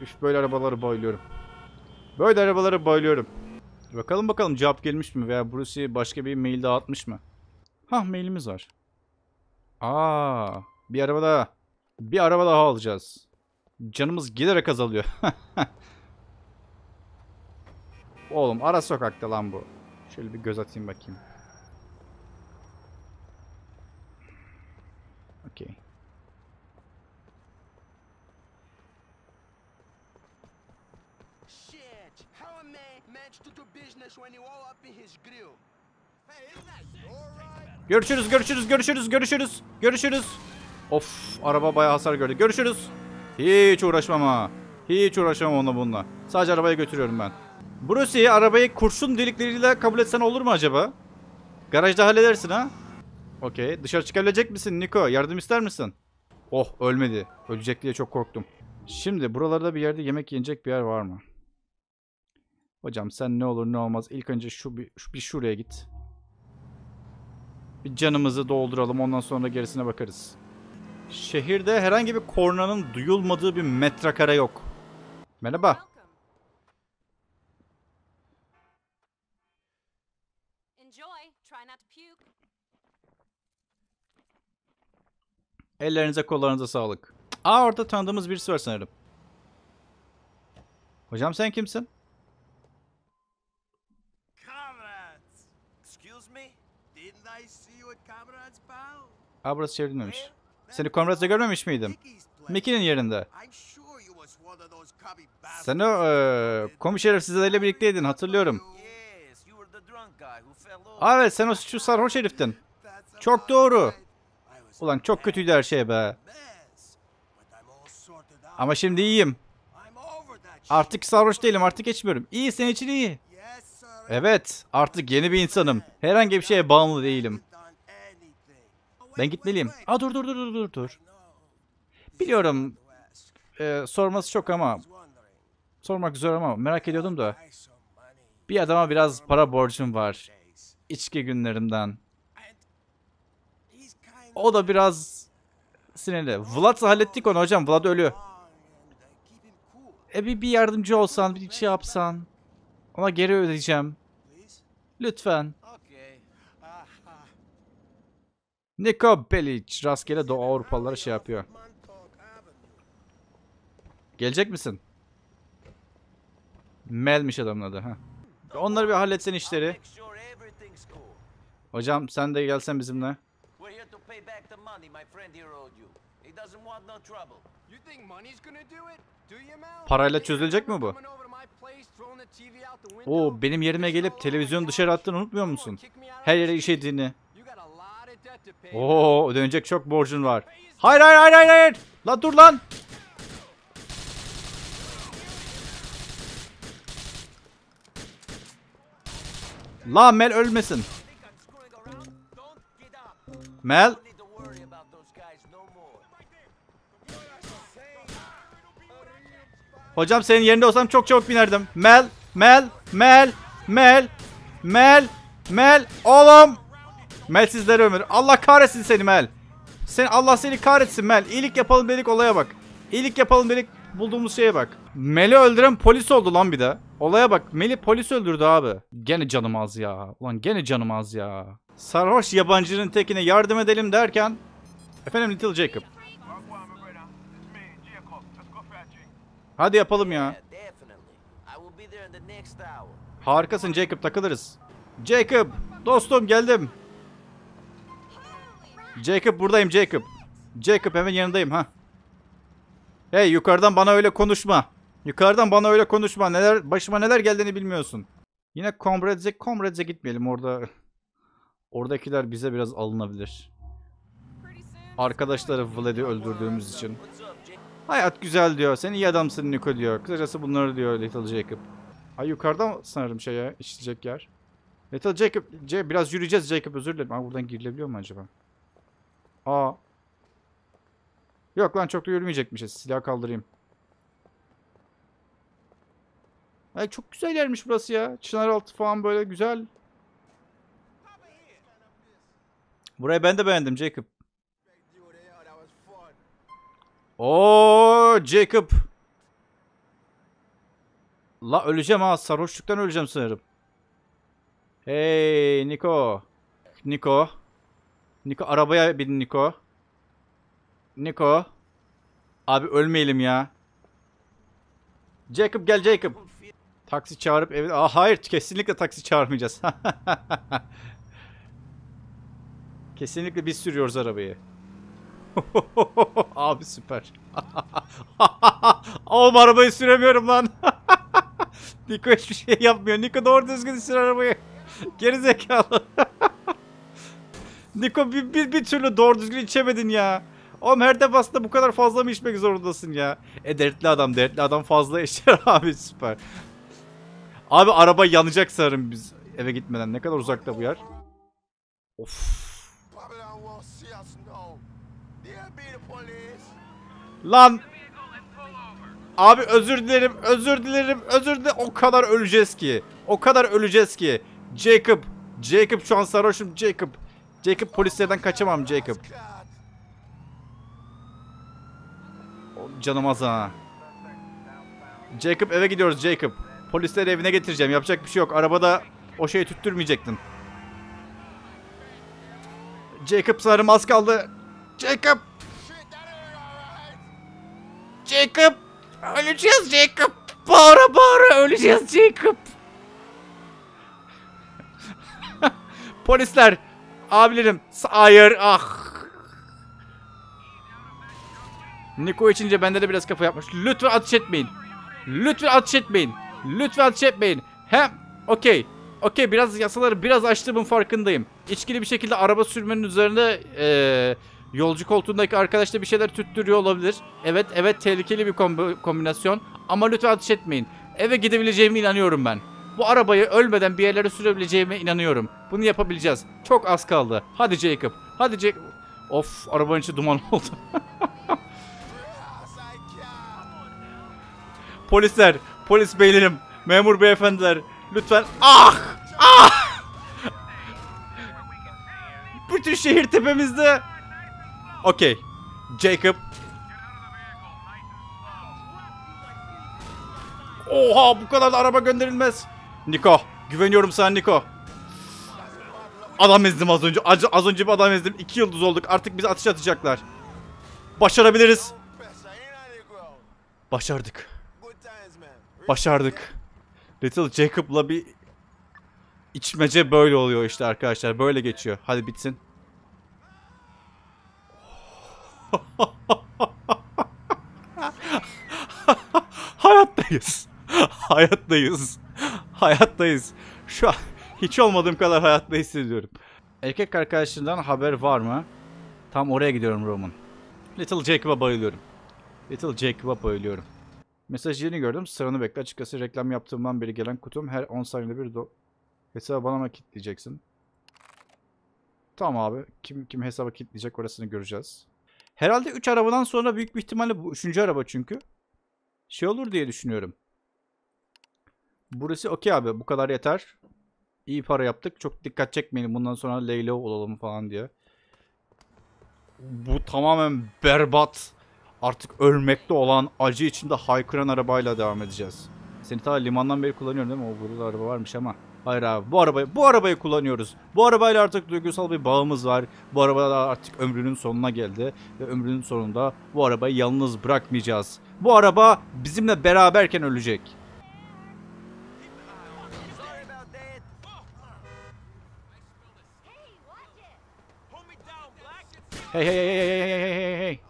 Üf böyle arabaları bayılıyorum. Böyle arabaları bayılıyorum. Bakalım bakalım cevap gelmiş mi veya Brucey başka bir mail daha atmış mı? Hah mailimiz var. Aa, bir araba daha. Bir araba daha alacağız. Canımız giderek azalıyor. Oğlum ara sokakta lan bu. Şöyle bir göz atayım bakayım. Okey. Görüşürüz, görüşürüz, görüşürüz, görüşürüz. Görüşürüz. Of, araba bayağı hasar gördü. Görüşürüz. Hiç uğraşmam ha. Hiç uğraşamam onunla bununla. Sadece arabaya götürüyorum ben. Brucey arabayı kurşun delikleriyle kabul etsen olur mu acaba? Garajda halledersin ha. Okey. Dışarı çıkabilecek misin Niko? Yardım ister misin? Oh ölmedi. Ölecek diye çok korktum. Şimdi buralarda bir yerde yemek yenecek bir yer var mı? Hocam sen ne olur ne olmaz. İlk önce şu bir, şu bir şuraya git. Bir canımızı dolduralım ondan sonra gerisine bakarız. Şehirde herhangi bir kornanın duyulmadığı bir metrekare yok. Merhaba. Ellerinize kollarınıza sağlık. Aa orada tanıdığımız birisi var sanırım. Hocam sen kimsin? Comrades! Excuse me? Didn't I see you at Comrades, pal? Aa burası çevrilmemiş. Seni Comrades'te görmemiş miydim? Mickey'nin yerinde. Sen o eee komu şerefsizleriyle birlikteydin hatırlıyorum. Aa evet sen o şu sarhoş heriftin. Çok doğru. Ulan çok kötüydü her şey be. Ama şimdi iyiyim. Artık sarhoş değilim artık içmiyorum. İyi senin için iyi. Evet artık yeni bir insanım. Herhangi bir şeye bağımlı değilim. Ben gitmeliyim. Aa dur dur dur dur dur dur. Biliyorum eee, sorması çok ama sormak zor ama merak ediyordum da. Bir adama biraz para borcum var. İçki günlerimden. O da biraz sinirli. Vlad'la hallettik onu hocam. Vlad ölüyor. E bir, bir yardımcı olsan, bir şey yapsan. Ona geri ödeyeceğim. Lütfen. Niko Belic rastgele Doğu Avrupalılara şey yapıyor. Gelecek misin? Mel'miş adamın adı. ha. Onları bir halletsen işleri. Hocam sen de gelsen bizimle. Pay back the money my friend here owed you. He doesn't want no trouble. You think money's gonna do it? Do you, Mel? Parayla çözülecek mi bu? Oo benim yerime gelip televizyonu dışarı attığını unutmuyor musun? Her yere işediğini. Oo ödenecek çok borcun var. Hayır hayır hayır hayır hayır. La dur lan. La Mel ölmesin. Mel. Hocam senin yerinde olsam çok çabuk binerdim. Mel. Mel. Mel. Mel. Mel. Mel. Oğlum. Mel sizleri ömür. Allah kahretsin seni Mel. Sen Allah seni kahretsin Mel. İyilik yapalım dedik olaya bak. İyilik yapalım dedik bulduğumuz şeye bak. Mel'i öldüren polis oldu lan bir de. Olaya bak. Mel'i polis öldürdü abi. Gene canım az ya. Ulan gene canım az ya. Sarhoş yabancının tekine yardım edelim derken. Efendim Little Jacob. Wagwan, my brother. It's me, Jacob. Let's go for a drink. Hadi yapalım ya. Harikasın Jacob takılırız. Jacob dostum geldim. Jacob buradayım Jacob. Jacob hemen yanındayım ha. Hey yukarıdan bana öyle konuşma. Yukarıdan bana öyle konuşma. Neler başıma neler geldiğini bilmiyorsun. Yine Comrades'e Comrades'e gitmeyelim orada. Oradakiler bize biraz alınabilir. Arkadaşları Vlad'i öldürdüğümüz için. Hayat güzel diyor. Sen iyi adamsın Niko diyor. Kısacası bunları diyor Little Jacob. Ha yukarıda sanırım şeye işleyecek yer. Little Jacob, C biraz yürüyeceğiz Jacob özür dilerim. Aa buradan girilebiliyor mu acaba? Aa. Yok lan çok da yürümeyecekmişiz. Silah kaldırayım. Ay çok güzel yermiş burası ya. Çınaraltı falan böyle güzel. Burayı ben de beğendim Jacob. You were there, that was fun. Oo Jacob. La öleceğim ha. Sarhoşluktan öleceğim sanırım. Hey Niko. Niko. Niko arabaya bin Niko. Niko. Abi ölmeyelim ya. Jacob gel Jacob. Taksi çağırıp eve... Aa, hayır kesinlikle taksi çağırmayacağız. kesinlikle biz sürüyoruz arabayı. Abi süper. Oğlum arabayı süremiyorum lan. Niko hiçbir şey yapmıyor. Niko doğru düzgün sür arabayı. Geri zekalı. Niko bir, bir, bir türlü doğru düzgün içemedin ya. Oğlum her defasında bu kadar fazla mı içmek zorundasın ya? E dertli adam dertli adam fazla içer abi süper. Abi araba yanacak sanırım biz eve gitmeden. Ne kadar uzakta bu yer? Of. Babylon won't see us no. They'll be the police. Lan. Abi özür dilerim, özür dilerim, özür dilerim. O kadar öleceğiz ki. O kadar öleceğiz ki. Jacob. Jacob şu an sarhoşum Jacob. Jacob polislerden kaçamam Jacob. Canım az ha. Jacob eve gidiyoruz Jacob. Polisleri evine getireceğim. Yapacak bir şey yok. Arabada o şeyi tüttürmeyecektin. Jacob sanırım az kaldı. Jacob. Jacob. Öleceğiz Jacob. Bağıra bağıra öleceğiz Jacob. Polisler. Abilerim. Hayır. Ah. Niko içince bende de biraz kafa yapmış. Lütfen ateş etmeyin. Lütfen ateş etmeyin. Lütfen ateş etmeyin. Hem okey. Okey biraz yasaları biraz aştığımın farkındayım. İçkili bir şekilde araba sürmenin üzerinde eee, yolcu koltuğundaki arkadaş da bir şeyler tüttürüyor olabilir. Evet evet tehlikeli bir kombi- kombinasyon. Ama lütfen ateş etmeyin. Eve gidebileceğime inanıyorum ben. Bu arabayı ölmeden bir yerlere sürebileceğime inanıyorum. Bunu yapabileceğiz. Çok az kaldı. Hadi Jacob. Hadi Jacob. Of arabanın içi duman oldu. Polisler, polis beylerim, memur beyefendiler, lütfen. Ah! Ah! Bütün şehir tepemizde. Okey. Jacob. Oha bu kadar da araba gönderilmez. Niko, güveniyorum sana Niko. Adam ezdim az önce. Az, az önce bir adam ezdim. İki yıldız olduk. Artık bizi atış atacaklar. Başarabiliriz. Başardık. Başardık. Little Jacob'la bir içmece böyle oluyor işte arkadaşlar. Böyle geçiyor. Hadi bitsin. Hayattayız. Hayattayız. Hayattayız. Şu an hiç olmadığım kadar hayatta hissediyorum. Erkek arkadaşından haber var mı? Tam oraya gidiyorum Roman. Little Jacob'a bayılıyorum. Little Jacob'a bayılıyorum. Mesaj yeni gördüm. Sıranı bekle. Açıkçası reklam yaptığımdan beri gelen kutum her 10 saniyede bir do hesabı bana mı kilitleyeceksin? Tamam abi. Kim kim hesaba kilitleyecek orasını göreceğiz. Herhalde 3 arabadan sonra büyük bir ihtimalle bu 3. araba çünkü. Şey olur diye düşünüyorum. Burası okey abi. Bu kadar yeter. İyi para yaptık. Çok dikkat çekmeyin. Bundan sonra Leyla olalım falan diye. Bu tamamen berbat artık ölmekte olan acı içinde haykıran arabayla devam edeceğiz. Seni ta limandan beri kullanıyorum değil mi? O burada araba varmış ama. Hayır abi bu arabayı bu arabayı kullanıyoruz. Bu arabayla artık duygusal bir bağımız var. Bu araba da artık ömrünün sonuna geldi ve ömrünün sonunda bu arabayı yalnız bırakmayacağız. Bu araba bizimle beraberken ölecek. Hey hey hey hey hey hey hey hey hey.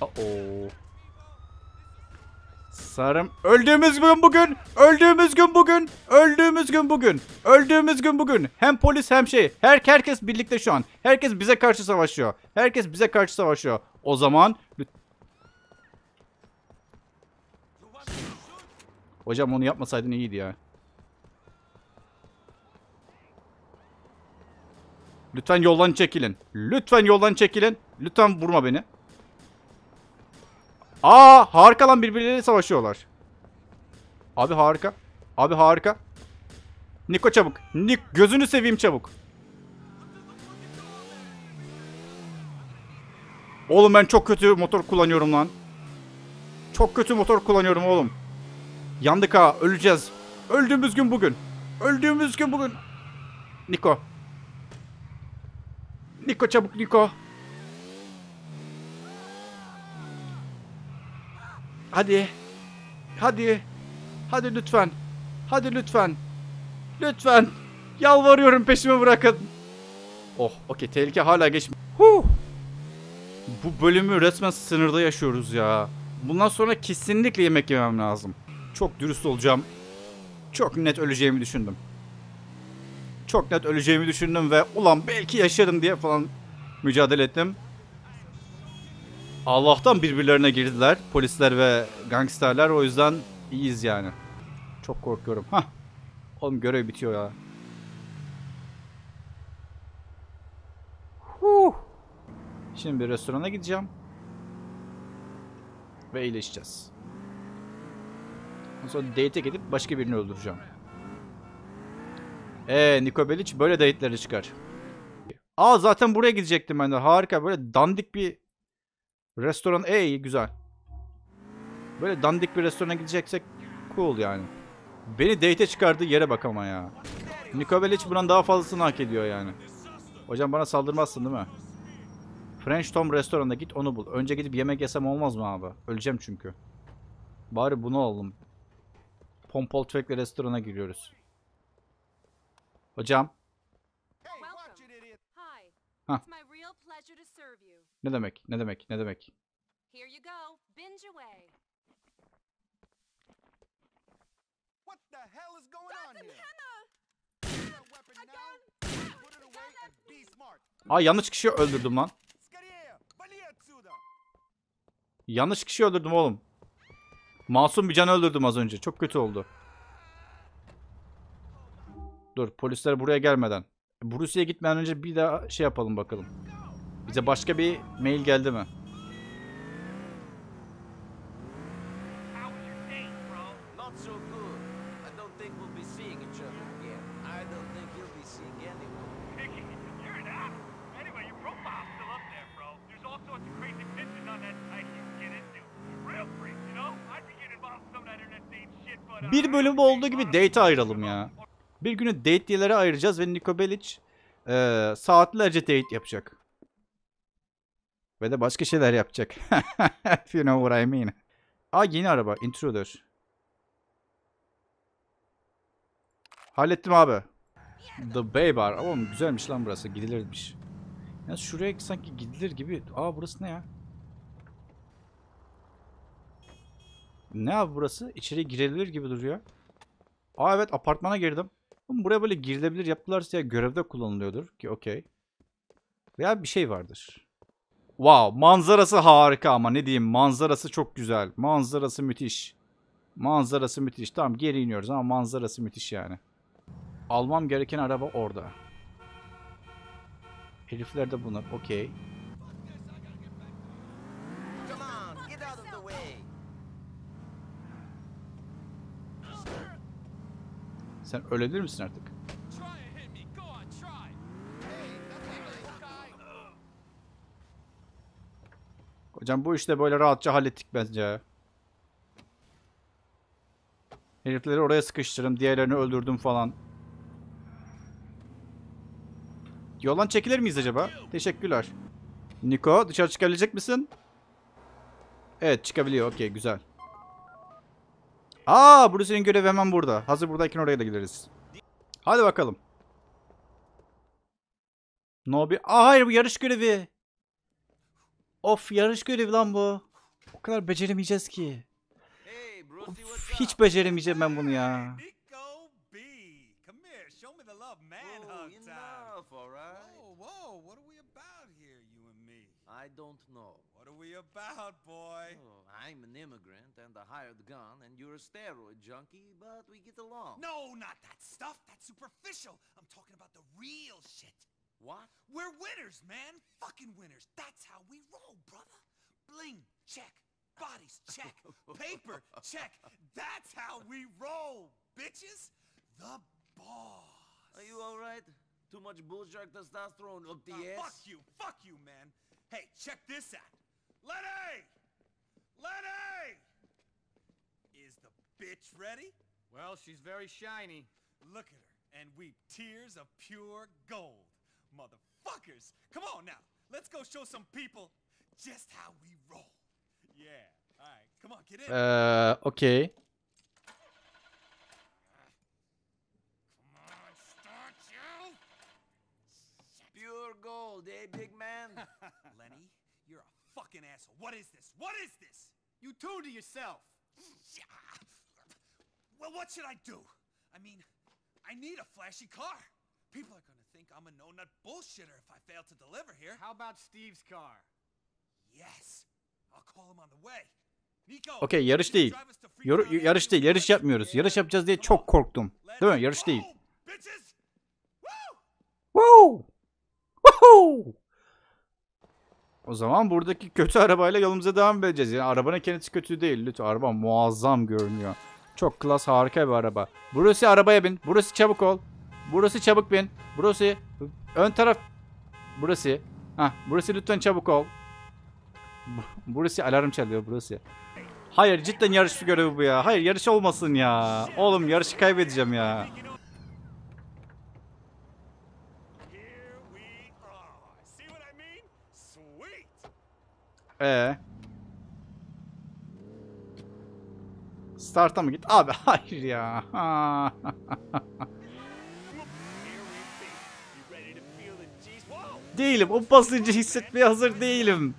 Uh-oh. Sarım. Öldüğümüz gün bugün. Öldüğümüz gün bugün. Öldüğümüz gün bugün. Öldüğümüz gün bugün. Hem polis hem şey. Her herkes birlikte şu an. Herkes bize karşı savaşıyor. Herkes bize karşı savaşıyor. O zaman Hocam onu yapmasaydın iyiydi ya. Lütfen yoldan çekilin. Lütfen yoldan çekilin. Lütfen vurma beni. Aa harika lan birbirleriyle savaşıyorlar. Abi harika. Abi harika. Niko çabuk. Nik gözünü seveyim çabuk. Oğlum ben çok kötü motor kullanıyorum lan. Çok kötü motor kullanıyorum oğlum. Yandık ha öleceğiz. Öldüğümüz gün bugün. Öldüğümüz gün bugün. Niko. Niko çabuk Niko. Hadi. Hadi. Hadi lütfen. Hadi lütfen. Lütfen. Yalvarıyorum peşimi bırakın. Oh okey tehlike hala geçmiyor. Huh. Bu bölümü resmen sınırda yaşıyoruz ya. Bundan sonra kesinlikle yemek yemem lazım. Çok dürüst olacağım. Çok net öleceğimi düşündüm. Çok net öleceğimi düşündüm ve ulan belki yaşarım diye falan mücadele ettim. Allah'tan birbirlerine girdiler. Polisler ve gangsterler o yüzden iyiyiz yani. Çok korkuyorum. Hah. Oğlum görev bitiyor ya. Huh. Şimdi bir restorana gideceğim. Ve iyileşeceğiz. Sonra date gidip başka birini öldüreceğim. Eee Niko Belic böyle date'lere çıkar. Aa zaten buraya gidecektim ben de. Harika böyle dandik bir restoran. E iyi güzel. Böyle dandik bir restorana gideceksek cool yani. Beni date'e çıkardığı yere bak ama ya. Niko Bellic bundan daha fazlasını hak ediyor yani. Hocam bana saldırmazsın değil mi? French Tom restoranda git onu bul. Önce gidip yemek yesem olmaz mı abi? Öleceğim çünkü. Bari bunu alalım. Pompol tüfekle restorana giriyoruz. Hocam. Welcome. Hi. Huh. It's my real pleasure to serve you. Ne demek? Ne demek? Ne demek? Here you go. Binge away. What the hell is going on here? Aa yanlış kişiyi öldürdüm lan. Yanlış kişiyi öldürdüm oğlum. Masum bir canı öldürdüm az önce. Çok kötü oldu. Dur polisler buraya gelmeden. Bruce'ye gitmeden önce bir daha şey yapalım bakalım. Bize başka bir mail geldi mi? Date, but... Uh, Bir bölüm olduğu gibi date ayıralım ya. Bir günü date'lilere ayıracağız ve Niko Bellic eee, saatlerce date yapacak. Ve de başka şeyler yapacak. If you know what I mean. Aa yeni araba. Intruder. Hallettim abi. The Bay Bar. Oğlum güzelmiş lan burası. Gidilirmiş. Ya şuraya sanki gidilir gibi. Aa burası ne ya? Ne abi burası? İçeri girilir gibi duruyor. Aa evet apartmana girdim. Buraya böyle girilebilir yaptılarsa ya görevde kullanılıyordur ki okey. Veya bir şey vardır. Wow manzarası harika ama ne diyeyim manzarası çok güzel. Manzarası müthiş. Manzarası müthiş. Tamam geri iniyoruz ama manzarası müthiş yani. Almam gereken araba orada. Herifler de bunlar okey. Sen ölebilir misin artık? Try and hit me. Go on, try. Hocam bu işte böyle rahatça hallettik bence. Herifleri oraya sıkıştırdım. Diğerlerini öldürdüm falan. Yoldan çekilir miyiz acaba? Teşekkürler. Niko dışarı çıkabilecek misin? Evet çıkabiliyor. Okey güzel. Aa Bruce'nin görevi hemen burada. Hazır buradayken oraya da gideriz. Hadi bakalım. No bir... Aa hayır bu yarış görevi. Of yarış görevi lan bu. O kadar beceremeyeceğiz ki. Of, hiç beceremeyeceğim ben bunu ya. Oh? I don't know. What are we about, boy? Oh, I'm an immigrant and a hired gun, and you're a steroid junkie, but we get along. No, not that stuff. That's superficial. I'm talking about the real shit. What? We're winners, man. Fucking winners. That's how we roll, brother. Bling, check. Bodies, check. Paper, check. That's how we roll, bitches. The boss. Are you all right? Too much bullshark testosterone up the Uh, ass? fuck you, fuck you, man. Hey, check this out. Lenny! Lenny! Is the bitch ready? Well, she's very shiny. Look at her and weep tears of pure gold. Motherfuckers! Come on now, let's go show some people just how we roll. Yeah, alright, come on, get in. Eee okey. Come on, start you! Pure gold, eh, big man? Lenny, you're a fucking asshole. What is this? What is this? You two to yourself. Yeah. Well, what should I do? I mean, I need a flashy car. People are gonna think I'm a no-nut bullshitter if I fail to deliver here. How about Steve's car? Yes, I'll call him on the way. Nico, Okey yarış değil. Yor- yarış değil. Yarış yapmıyoruz. Yarış yapacağız diye çok korktum. Değil mi? Yarış değil. Woo! Woo! O zaman buradaki kötü arabayla yolumuza devam edeceğiz. Yani arabanın kendisi kötü değil. Lütfen araba muazzam görünüyor. Çok klas harika bir araba. Burası arabaya bin. Burası çabuk ol. Burası çabuk bin. Burası ön taraf. Burası. Hah burası lütfen çabuk ol. Bu- Burası alarm çalıyor burası. Hayır cidden yarış görevi bu ya. Hayır yarış olmasın ya. Oğlum yarışı kaybedeceğim ya. Ee. Start'a mı git? Abi hayır ya. Ha. Here we be. You ready to feel the G's? Whoa! Değilim. O basıncı hissetmeye hazır değilim.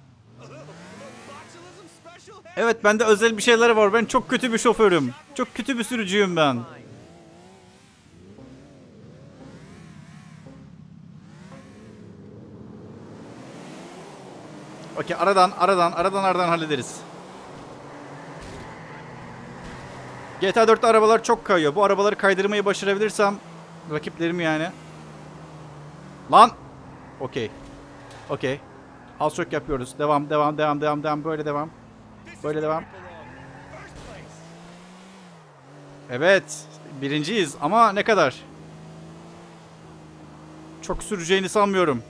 Evet bende özel bir şeyler var. Ben çok kötü bir şoförüm. Çok kötü bir sürücüyüm ben. Okey aradan aradan aradan aradan hallederiz. GTA 4'te arabalar çok kayıyor. Bu arabaları kaydırmayı başarabilirsem rakiplerim yani. Lan. Okey. Okey. Az çok yapıyoruz. Devam devam devam devam devam böyle devam. Böyle devam. Evet. Birinciyiz ama ne kadar? Çok süreceğini sanmıyorum.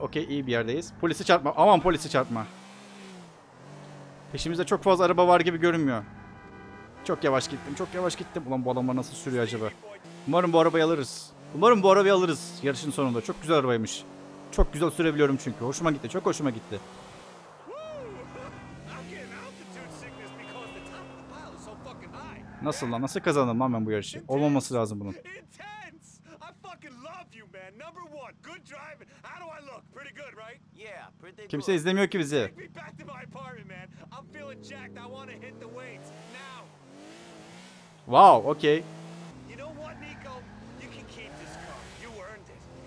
Okey iyi bir yerdeyiz. Polisi çarpma. Aman polisi çarpma. Peşimizde çok fazla araba var gibi görünmüyor. Çok yavaş gittim. Çok yavaş gittim. Ulan bu adamlar nasıl sürüyor acaba? Umarım bu arabayı alırız. Umarım bu arabayı alırız yarışın sonunda. Çok güzel arabaymış. Çok güzel sürebiliyorum çünkü. Hoşuma gitti. Çok hoşuma gitti. Nasıl lan? Nasıl kazandım lan ben bu yarışı? Olmaması lazım bunun. Kimse izlemiyor ki bizi. Take me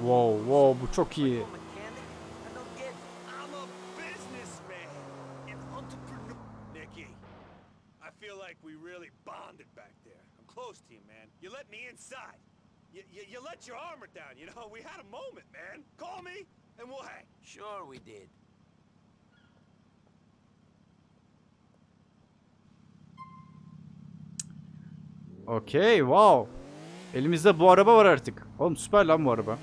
Wow, wow bu çok iyi. you, wow. Elimizde bu araba var artık. Oğlum süper lan bu araba.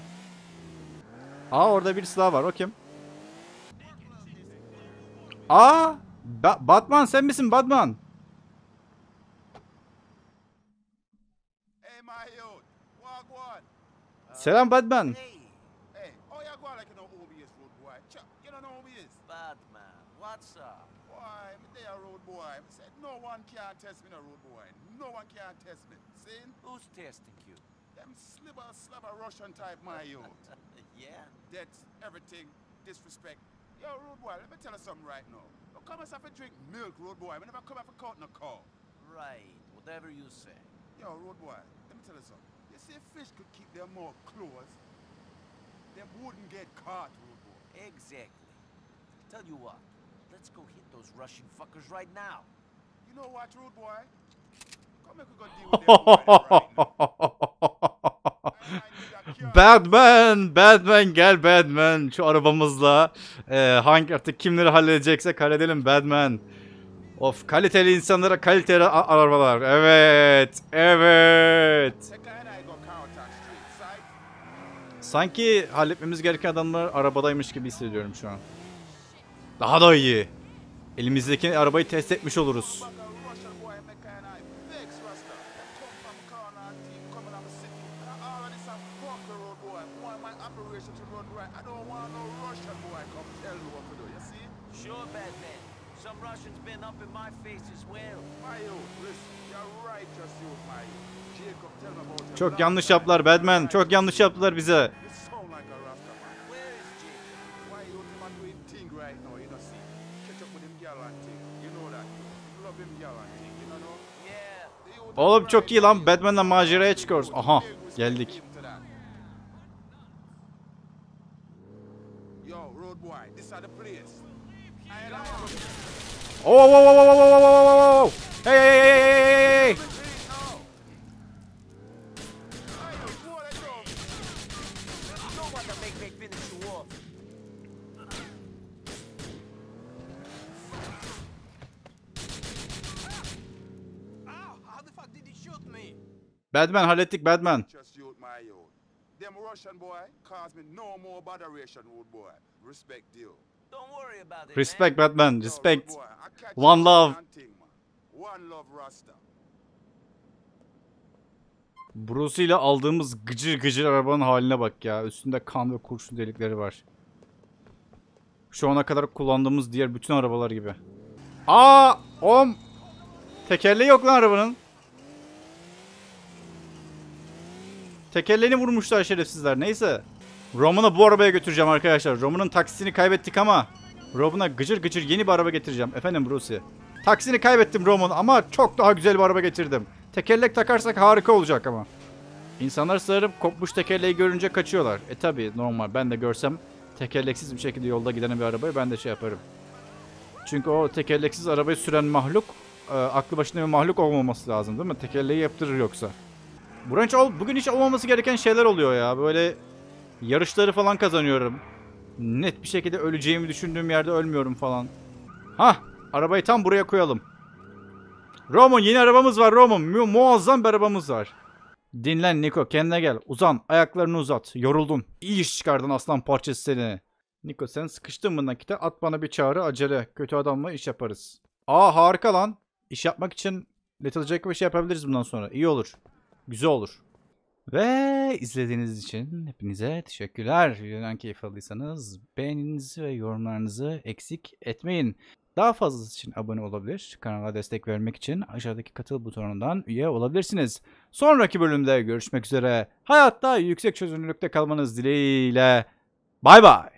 Aa orada birisi daha var. O kim? Aa! Ba- Batman sen misin Batman? Selam Batman. Hey, Hey, oh, you go like you know OBS road boy. Chuck, you don't know OBS. Batman, what's up? Boy, me they a road boy. Me said no one can test me no road boy. No one can test me. See? Who's testing you? Them slibber slabber Russian type my youth. yeah? That's everything. Disrespect. Yo, road boy, let me tell you something right now. Don't come and have to drink milk, road boy. We never come have to cut no cow. Right, whatever you say. Yo, road boy, let me tell you something. You see, if fish could keep their mouth closed, them wouldn't get caught, road boy. Exactly. Tell you what, let's go hit those Russian fuckers right now. You know what, road boy? Come make we go deal with them right now. Batman, Batman gel Batman. Şu arabamızla e, hangi artık kimleri halledeceksek halledelim Batman. Of kaliteli insanlara kaliteli arabalar. Evet, evet. Sanki halletmemiz gereken adamlar arabadaymış gibi hissediyorum şu an. Daha da iyi. Elimizdeki arabayı test etmiş oluruz. Çok yanlış yaptılar Batman. Çok yanlış yaptılar bize. Oğlum çok iyi lan. Batman'la maceraya çıkıyoruz. Aha geldik. Oh, oh, oh, oh, oh, oh, oh, oh, oh. oh. Hey, hey, hey, hey, hey, hey. Batman hallettik Batman. Just youth, my youth. Them Russian boy cause me no more botheration, road boy. Respect you. Don't worry about it. Respect Batman. Respect. One love. one thing, man. One love Rasta. Bruce ile aldığımız gıcır gıcır arabanın haline bak ya. Üstünde kan ve kurşun delikleri var. Şu ana kadar kullandığımız diğer bütün arabalar gibi. Aa, om. Tekerleği yok lan arabanın. Tekerleğini vurmuşlar şerefsizler. Neyse. Roman'ı bu arabaya götüreceğim arkadaşlar. Roman'ın taksisini kaybettik ama Roman'a gıcır gıcır yeni bir araba getireceğim. Efendim Bruce. Taksini kaybettim Roman ama çok daha güzel bir araba getirdim. Tekerlek takarsak harika olacak ama. İnsanlar sanırım kopmuş tekerleği görünce kaçıyorlar. E tabi normal ben de görsem tekerleksiz bir şekilde yolda giden bir arabayı ben de şey yaparım. Çünkü o tekerleksiz arabayı süren mahluk e, aklı başında bir mahluk olmaması lazım değil mi? Tekerleği yaptırır yoksa. Bugün hiç, ol- bugün hiç olmaması gereken şeyler oluyor ya. Böyle yarışları falan kazanıyorum. Net bir şekilde öleceğimi düşündüğüm yerde ölmüyorum falan. Hah arabayı tam buraya koyalım. Roman yeni arabamız var Roman. Mu- muazzam bir arabamız var. Dinlen Niko kendine gel. Uzan ayaklarını uzat. Yoruldun. İyi iş çıkardın aslan parçası seni. Niko sen sıkıştın mı nakite? At bana bir çağrı acele. Kötü adamla iş yaparız. Aa harika lan. İş yapmak için Little Jack bir şey yapabiliriz bundan sonra. İyi olur. Güzel olur. Ve izlediğiniz için hepinize teşekkürler. Videodan keyif aldıysanız beğeninizi ve yorumlarınızı eksik etmeyin. Daha fazlası için abone olabilir. Kanala destek vermek için aşağıdaki katıl butonundan üye olabilirsiniz. Sonraki bölümde görüşmek üzere. Hayatta yüksek çözünürlükte kalmanız dileğiyle. Bay bay.